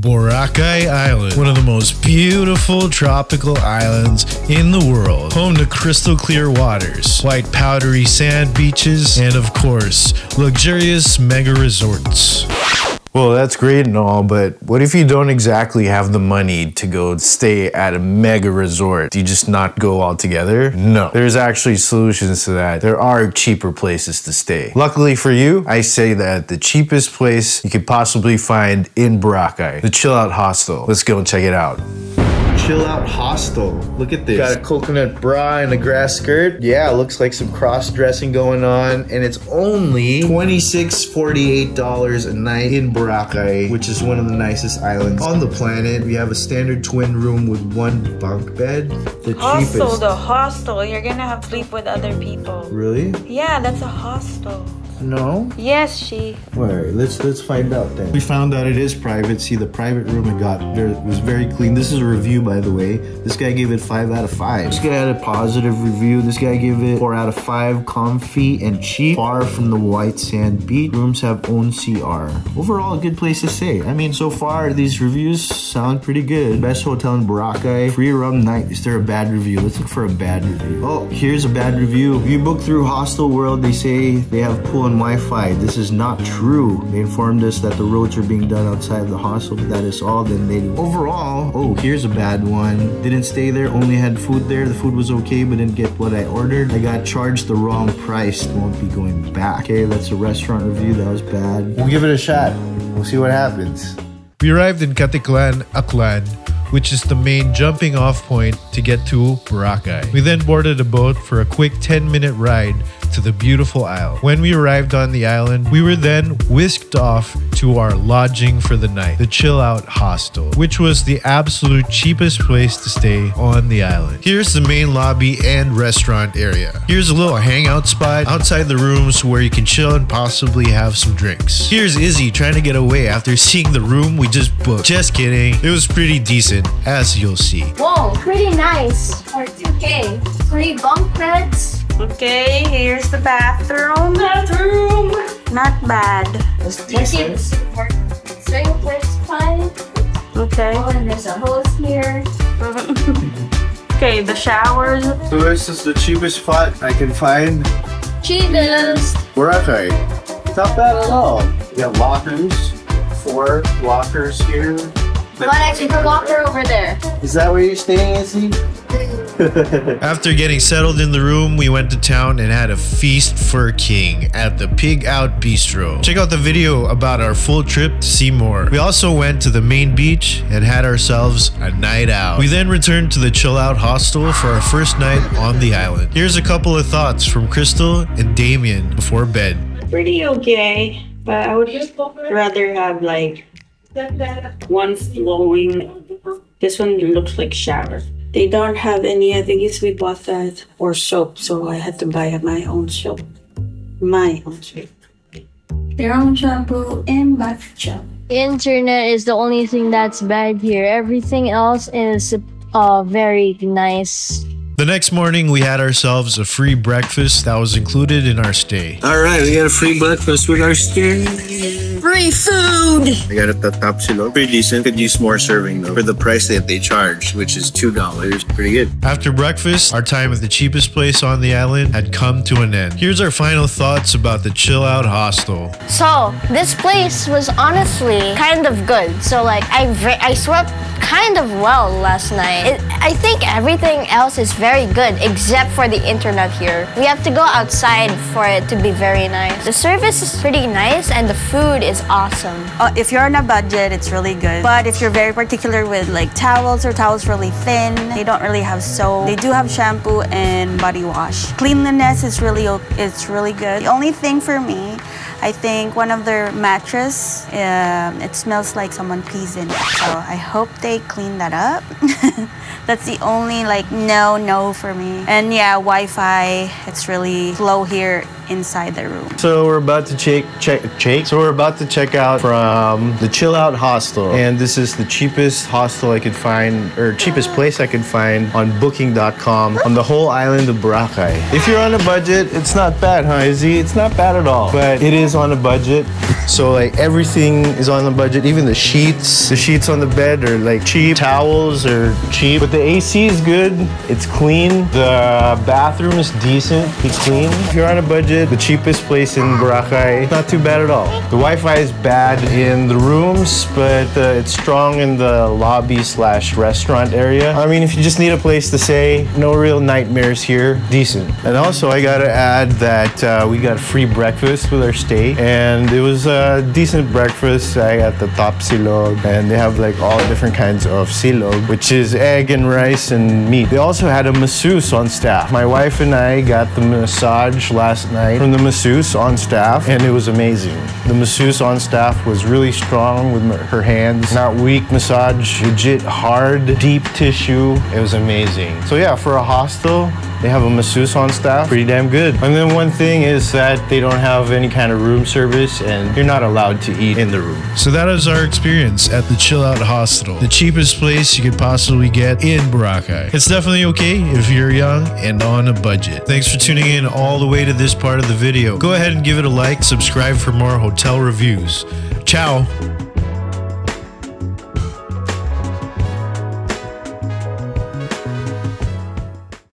Boracay Island, one of the most beautiful tropical islands in the world, home to crystal clear waters, white powdery sand beaches, and of course, luxurious mega resorts. Well, that's great and all, but what if you don't exactly have the money to go stay at a mega resort? Do you just not go altogether? No. There's actually solutions to that. There are cheaper places to stay. Luckily for you, I say that the cheapest place you could possibly find in Boracay, the Chill Out Hostel. Let's go and check it out. Chill Out Hostel. Look at this. Got a coconut bra and a grass skirt. Yeah, looks like some cross dressing going on. And it's only $26, $48 a night in Boracay, which is one of the nicest islands on the planet. We have a standard twin room with one bunk bed. The Hostel, cheapest. the hostel. You're gonna have to sleep with other people. Really? Yeah, that's a hostel. No? Yes, she. Wait, let's let's find out then. We found out it is private. See, the private room it got very, was very clean. This is a review, by the way. This guy gave it five out of five. This guy had a positive review. This guy gave it four out of five. Comfy and cheap, far from the white sand beach. Rooms have own CR. Overall, a good place to stay. I mean, so far these reviews sound pretty good. Best hotel in Boracay. Free rum night. Is there a bad review? Let's look for a bad review. Oh, here's a bad review. If you book through Hostel World, they say they have pool and Wi-Fi. This is not true. They informed us that the roads are being done outside the hostel, but that is all. Then they overall. Oh, here's a bad one. Didn't stay there. Only had food there. The food was okay, but didn't get what I ordered. I got charged the wrong price. Won't be going back. Okay, that's a restaurant review. That was bad. We'll give it a shot. We'll see what happens. We arrived in Caticlan, Aklan, which is the main jumping off point to get to Boracay. We then boarded a boat for a quick 10 minute ride to the beautiful isle. When we arrived on the island, we were then whisked off to our lodging for the night, the Chill Out Hostel, which was the absolute cheapest place to stay on the island. Here's the main lobby and restaurant area. Here's a little hangout spot outside the rooms where you can chill and possibly have some drinks. Here's Izzy trying to get away after seeing the room we just booked. Just kidding. It was pretty decent, as you'll see. Whoa, pretty nice. For 2K. Three bunk beds. Okay, here's the bathroom. Bathroom. Not bad. Tickets for swimming place fine. Okay. Oh, and there's a hose here. okay, the showers. So this is the cheapest spot I can find. Cheetahs. Boracay. It's not bad at all. We have lockers. Four lockers here. But one extra locker over there. Is that where you're staying, Izzy? After getting settled in the room, we went to town and had a feast for a king at the Pig Out Bistro. Check out the video about our full trip to see more. We also went to the main beach and had ourselves a night out. We then returned to the Chill Out Hostel for our first night on the island. Here's a couple of thoughts from Krystle and Damien before bed. Pretty okay, but I would just rather have like one flowing. This one looks like shower. They don't have any. I think it's we bought that or soap, so I had to buy my own soap. My own soap. Their own shampoo and bath gel. Internet is the only thing that's bad here. Everything else is uh very nice. The next morning, we had ourselves a free breakfast that was included in our stay. All right, we got a free breakfast with our stay. Free food. I got it at tapsilog. Pretty decent. Could use more serving though for the price that they charge, which is two dollars. Pretty good. After breakfast, our time at the cheapest place on the island had come to an end. Here's our final thoughts about the Chill Out Hostel. So this place was honestly kind of good. So like I ve- I slept kind of well last night. It, I think everything else is very good except for the internet here. We have to go outside for it to be very nice. The service is pretty nice and the food is awesome. Uh, if you're on a budget, it's really good. But if you're very particular with like towels or towels really thin, they don't really have soap. They do have shampoo and body wash. Cleanliness is really it's really good. The only thing for me, I think one of their mattress, um, it smells like someone pees in it. So I hope they clean that up. That's the only like no no for me. And yeah, Wi-Fi, it's really slow here inside the room. So we're about to check check check. So we're about to check out from the Chill Out Hostel, and this is the cheapest hostel I could find, or cheapest place I could find on Booking.com on the whole island of Boracay. If you're on a budget, it's not bad, huh, Izzy? It's not bad at all, but it is on a budget. So like everything is on the budget, even the sheets. The sheets on the bed are like cheap. Towels are cheap. But the AC is good. It's clean. The bathroom is decent. Be clean. If you're on a budget, the cheapest place in Boracay, not too bad at all. The Wi-Fi is bad in the rooms, but uh, it's strong in the lobby slash restaurant area. I mean, if you just need a place to stay, no real nightmares here. Decent. And also, I gotta add that uh, we got free breakfast with our stay, and it was a decent breakfast. I got the tapsilog, and they have like all different kinds of silog, which is egg and rice and meat. They also had a masseuse on staff. My wife and I got the massage last night from the masseuse on staff, and it was amazing. The masseuse on staff was really strong with her hands, not weak massage, legit hard, deep tissue. It was amazing. So yeah, for a hostel, they have a masseuse on staff, pretty damn good. And then one thing is that they don't have any kind of room service and you're not allowed to eat in the room. So that is our experience at the Chill Out Hostel, the cheapest place you could possibly get in Boracay. It's definitely okay if you're young and on a budget. Thanks for tuning in all the way to this part of the video. Go ahead and give it a like, subscribe for more hotel reviews. Ciao.